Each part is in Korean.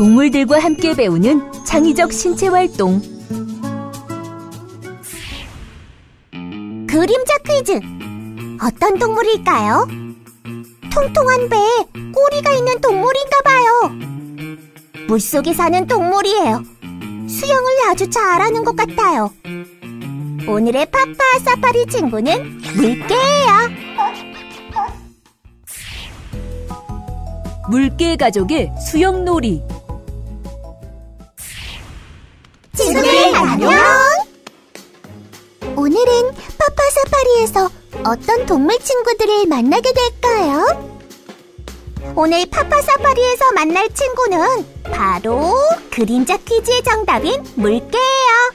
동물들과 함께 배우는 창의적 신체 활동. 그림자 퀴즈. 어떤 동물일까요? 통통한 배에 꼬리가 있는 동물인가 봐요. 물속에 사는 동물이에요. 수영을 아주 잘하는 것 같아요. 오늘의 파파 사파리 친구는 물개예요. 물개 가족의 수영놀이. 안녕! 오늘은 파파 사파리에서 어떤 동물 친구들을 만나게 될까요? 오늘 파파 사파리에서 만날 친구는 바로 그림자 퀴즈의 정답인 물개예요.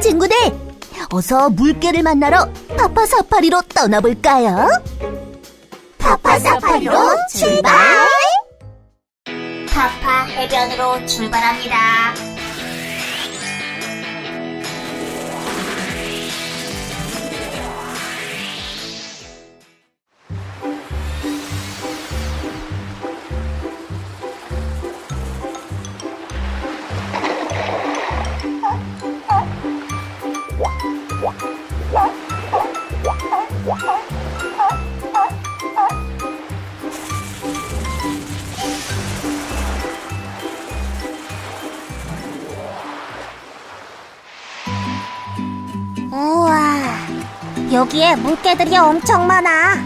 친구들, 어서 물개를 만나러 파파 사파리로 떠나볼까요? 파파 사파리로 출발! 파파 해변으로 출발합니다. 물개들이 엄청 많아.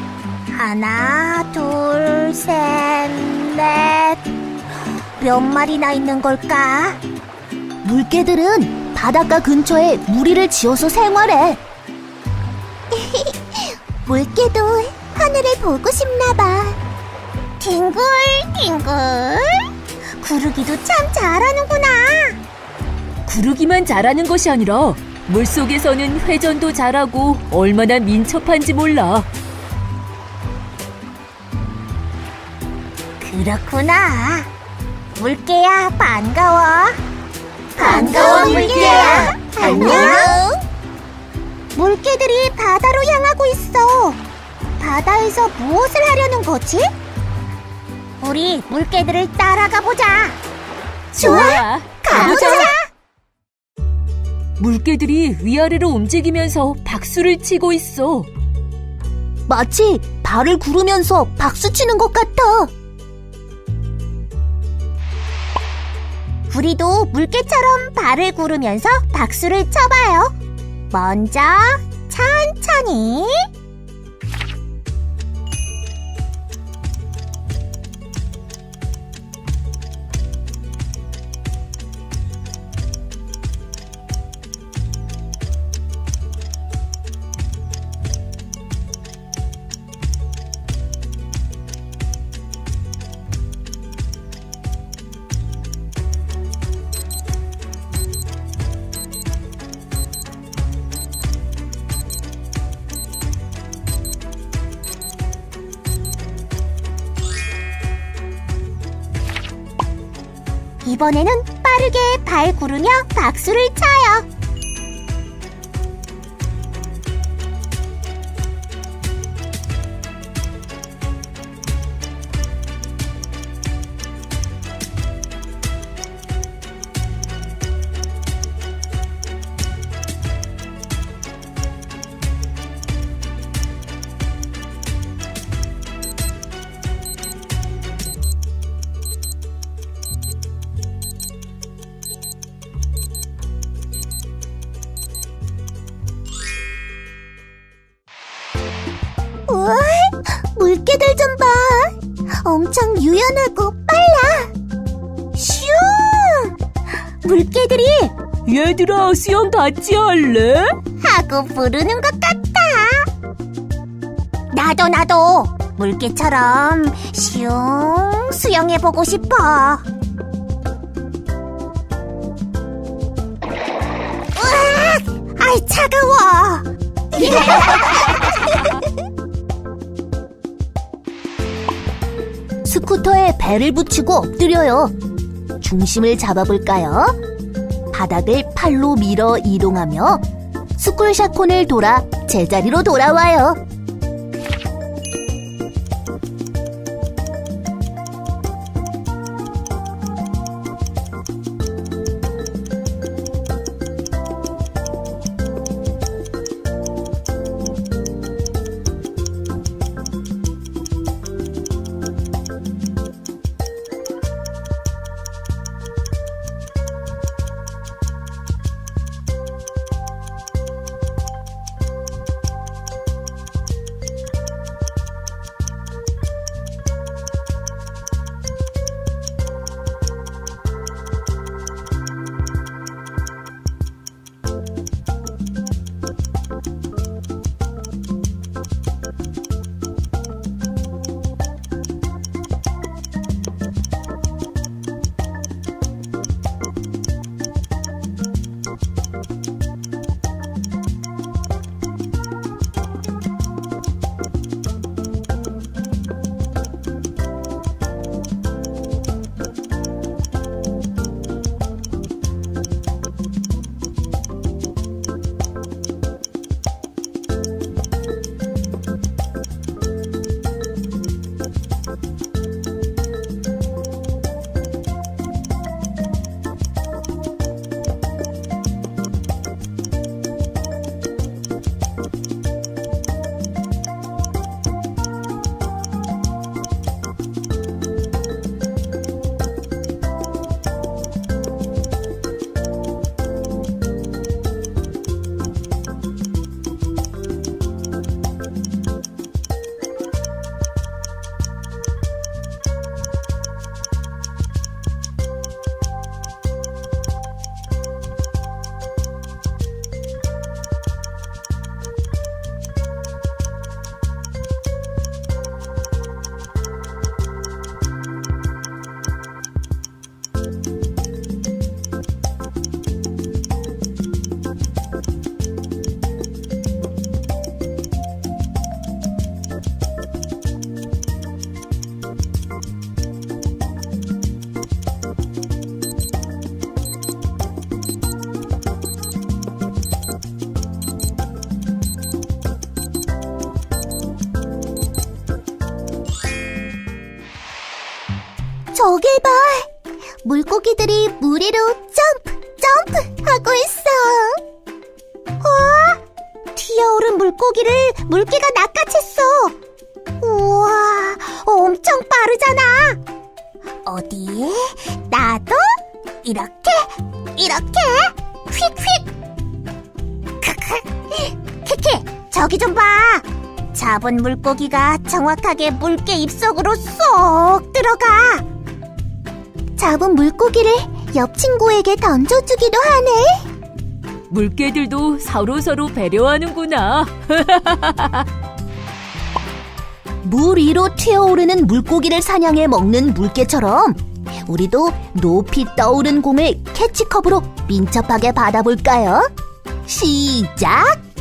하나, 둘, 셋, 넷. 몇 마리나 있는 걸까? 물개들은 바닷가 근처에 무리를 지어서 생활해. 물개도 하늘을 보고 싶나 봐. 뒹굴, 뒹굴. 구르기도 참 잘하는구나. 구르기만 잘하는 것이 아니라 물속에서는 회전도 잘하고 얼마나 민첩한지 몰라. 그렇구나. 물개야, 반가워. 반가워, 물개야. 안녕. 물개들이 바다로 향하고 있어. 바다에서 무엇을 하려는 거지? 우리 물개들을 따라가 보자. 좋아, 가보자. 물개들이 위아래로 움직이면서 박수를 치고 있어. 마치 발을 구르면서 박수 치는 것 같아. 우리도 물개처럼 발을 구르면서 박수를 쳐봐요. 먼저 천천히. 이번에는 빠르게 발 구르며 박수를 쳐요. 엄청 유연하고 빨라. 슈! 물개들이 얘들아, 수영 같이 할래? 하고 부르는 것 같다. 나도 나도 물개처럼 슝 수영해 보고 싶어. 으악! 아이 차가워. 스쿠터에 배를 붙이고 엎드려요. 중심을 잡아볼까요? 바닥을 팔로 밀어 이동하며 스쿨샷콘을 돌아 제자리로 돌아와요. 저기 봐. 물고기들이 물 위로 점프, 점프 하고 있어. 와, 튀어오른 물고기를 물개가 낚아챘어. 우와, 엄청 빠르잖아. 어디? 나도 이렇게, 이렇게, 휙휙. 크크, 키키, 저기 좀 봐. 잡은 물고기가 정확하게 물개 입속으로 쏙 들어가. 잡은 물고기를 옆 친구에게 던져주기도 하네. 물개들도 서로 서로 배려하는구나. 물 위로 튀어오르는 물고기를 사냥해 먹는 물개처럼 우리도 높이 떠오른 공을 캐치컵으로 민첩하게 받아볼까요? 시작!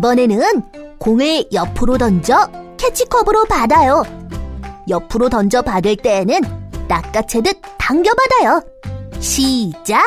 이번에는 공을 옆으로 던져 캐치컵으로 받아요. 옆으로 던져 받을 때에는 낚아채듯 당겨받아요. 시작!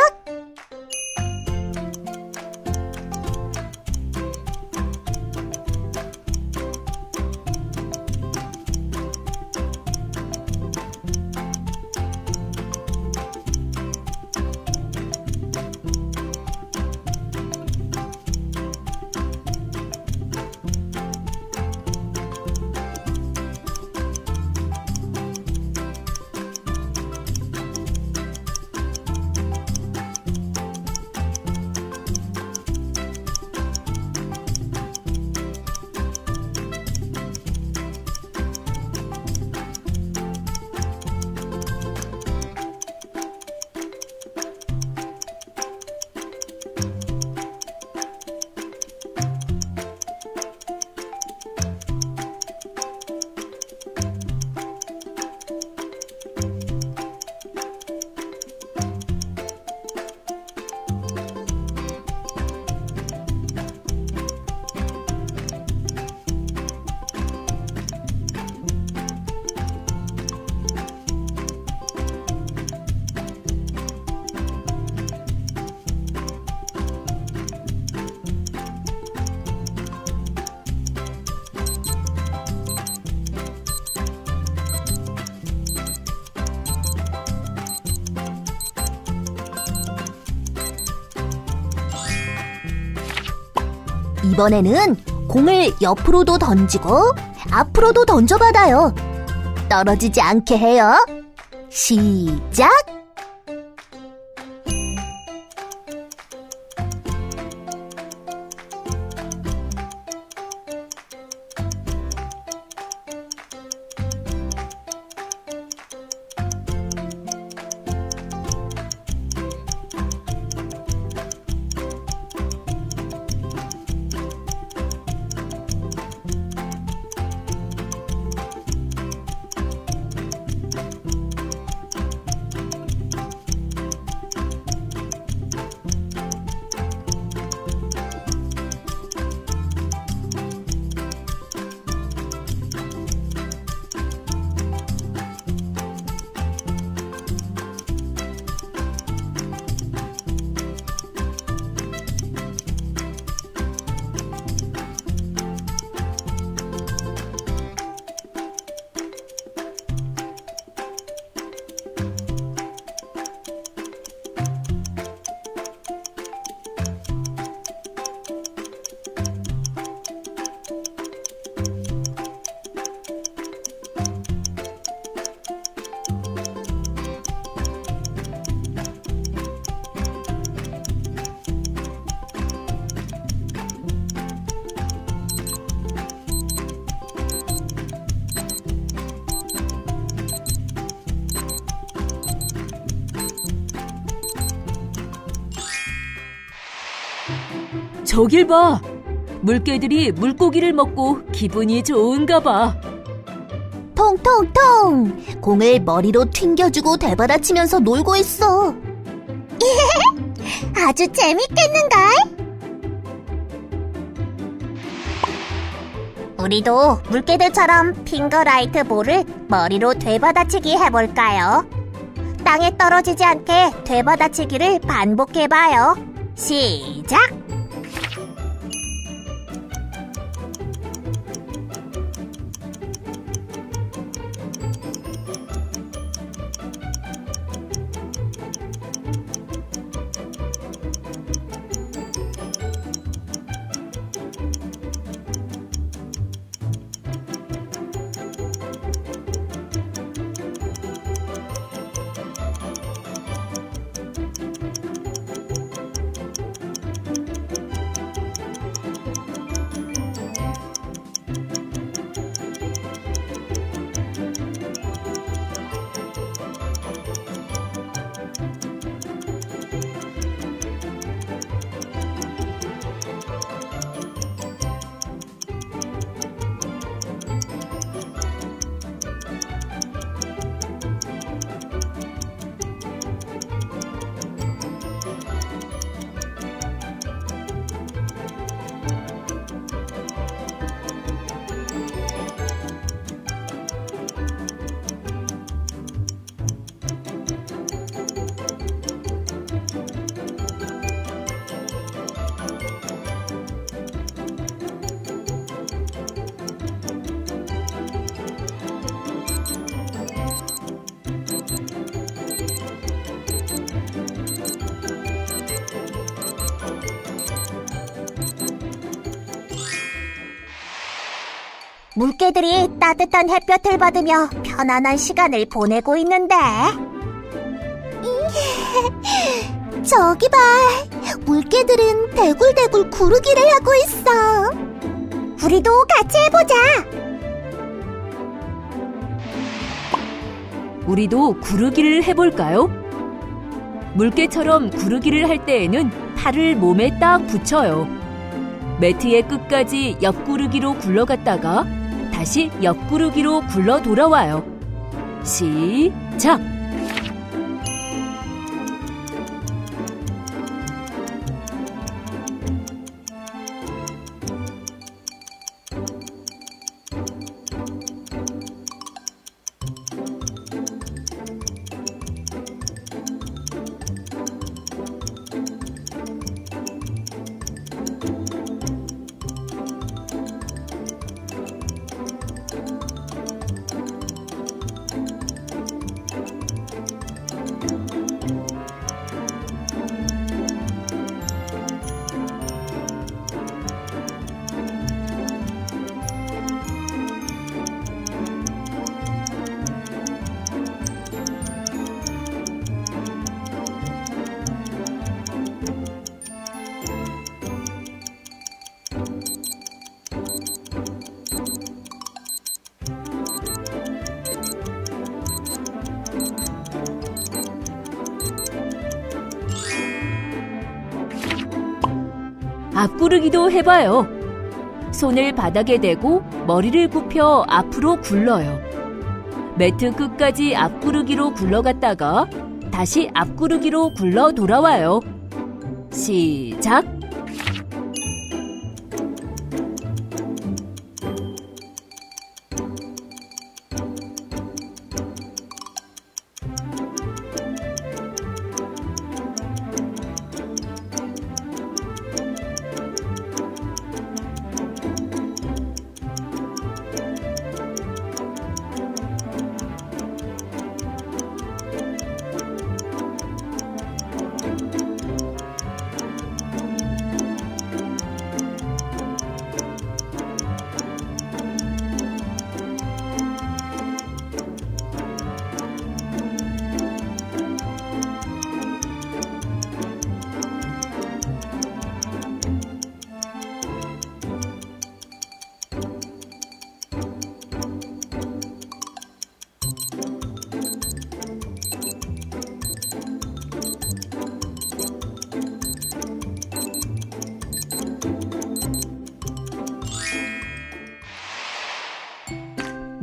이번에는 공을 옆으로도 던지고 앞으로도 던져받아요. 떨어지지 않게 해요. 시작! 저길 봐. 물개들이 물고기를 먹고 기분이 좋은가 봐. 통통통! 공을 머리로 튕겨주고 되받아치면서 놀고 있어. 아주 재밌겠는걸? 우리도 물개들처럼 핑거라이트 볼을 머리로 되받아치기 해볼까요? 땅에 떨어지지 않게 되받아치기를 반복해봐요. 시작! 물개들이 따뜻한 햇볕을 받으며 편안한 시간을 보내고 있는데. 저기 봐. 물개들은 대굴대굴 구르기를 하고 있어. 우리도 같이 해보자. 우리도 구르기를 해볼까요? 물개처럼 구르기를 할 때에는 팔을 몸에 딱 붙여요. 매트의 끝까지 옆구르기로 굴러갔다가 다시 옆구르기로 굴러 돌아와요. 시작! 앞구르기도 해봐요. 손을 바닥에 대고 머리를 굽혀 앞으로 굴러요. 매트 끝까지 앞구르기로 굴러갔다가 다시 앞구르기로 굴러 돌아와요. 시작!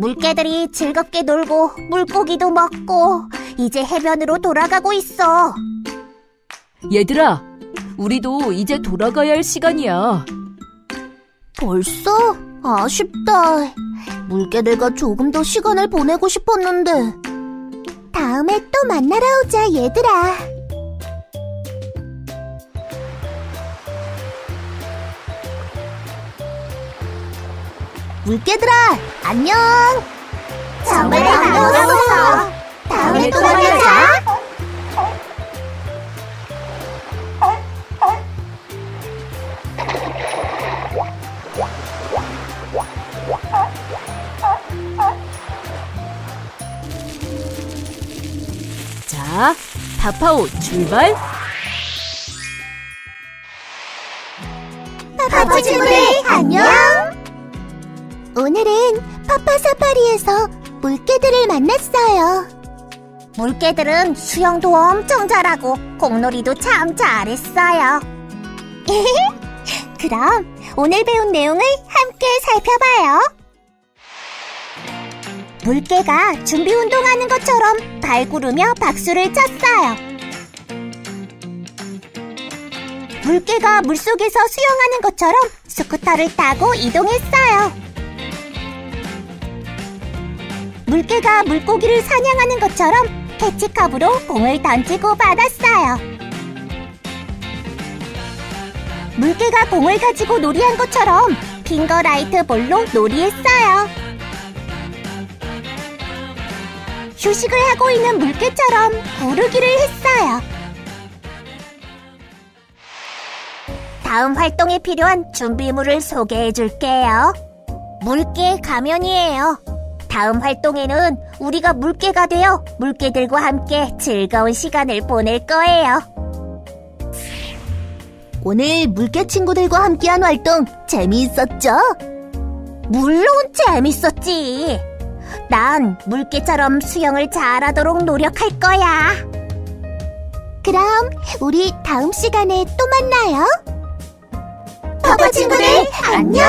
물개들이 즐겁게 놀고 물고기도 먹고 이제 해변으로 돌아가고 있어. 얘들아, 우리도 이제 돌아가야 할 시간이야. 벌써? 아쉽다. 물개들과 조금 더 시간을 보내고 싶었는데. 다음에 또 만나러 오자, 얘들아. 물개들아, 안녕. 정말 반가웠어. 다음에 또 만나자. 자, 파파오 출발! 파리에서 물개들을 만났어요. 물개들은 수영도 엄청 잘하고 공놀이도 참 잘했어요. 그럼 오늘 배운 내용을 함께 살펴봐요. 물개가 준비 운동하는 것처럼 발구르며 박수를 쳤어요. 물개가 물속에서 수영하는 것처럼 스쿠터를 타고 이동했어요. 물개가 물고기를 사냥하는 것처럼 캐치컵으로 공을 던지고 받았어요. 물개가 공을 가지고 놀이한 것처럼 핑거라이트 볼로 놀이했어요. 휴식을 하고 있는 물개처럼 구르기를 했어요. 다음 활동에 필요한 준비물을 소개해 줄게요. 물개 가면이에요. 다음 활동에는 우리가 물개가 되어 물개들과 함께 즐거운 시간을 보낼 거예요. 오늘 물개 친구들과 함께한 활동 재미있었죠? 물론 재밌었지. 난 물개처럼 수영을 잘하도록 노력할 거야. 그럼 우리 다음 시간에 또 만나요. 파파 친구들 안녕!